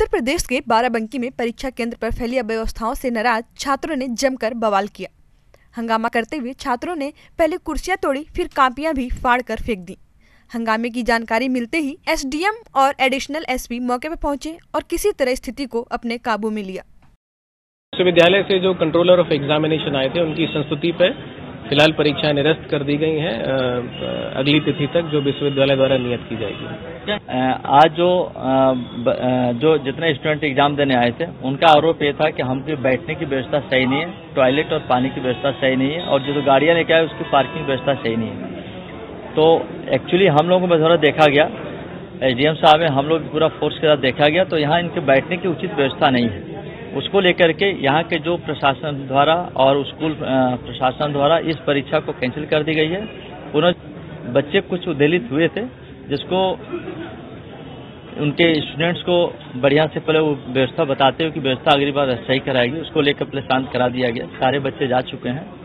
उत्तर प्रदेश के बाराबंकी में परीक्षा केंद्र पर फैली अव्यवस्थाओं से नाराज़ छात्रों ने जमकर बवाल किया। हंगामा करते हुए छात्रों ने पहले कुर्सियाँ तोड़ी, फिर कापियाँ भी फाड़ कर फेंक दी। हंगामे की जानकारी मिलते ही एसडीएम और एडिशनल एसपी मौके पर पहुँचे और किसी तरह स्थिति को अपने काबू में लिया। विश्वविद्यालय से जो कंट्रोलर ऑफ़ एग्जामिनेशन आए थे, उनकी संस्तुति पर फ़िलहाल परीक्षाएँ निरस्त कर दी गई हैं अगली तिथि तक जो विश्वविद्यालय द्वारा नियत की जाएगी। आज जो जो जितने स्टूडेंट एग्ज़ाम देने आए थे, उनका आरोप ये था कि हमकी बैठने की व्यवस्था सही नहीं है, टॉयलेट और पानी की व्यवस्था सही नहीं है, और जो तो गाड़ियाँ लेके आए, उसकी पार्किंग व्यवस्था सही नहीं है। तो एक्चुअली हम लोगों को थोड़ा देखा गया, एसडीएम साहब में हम लोग पूरा फोर्स के साथ देखा गया तो यहाँ इनके बैठने की उचित व्यवस्था नहीं है। उसको लेकर के यहाँ के जो प्रशासन द्वारा और स्कूल प्रशासन द्वारा इस परीक्षा को कैंसिल कर दी गई है। पुनः बच्चे कुछ उद्देलित हुए थे, जिसको उनके स्टूडेंट्स को बढ़िया से पहले वो व्यवस्था बताते हुए कि व्यवस्था अगली बार सही कराएगी उसको लेकर पहले शांत करा दिया गया। सारे बच्चे जा चुके हैं।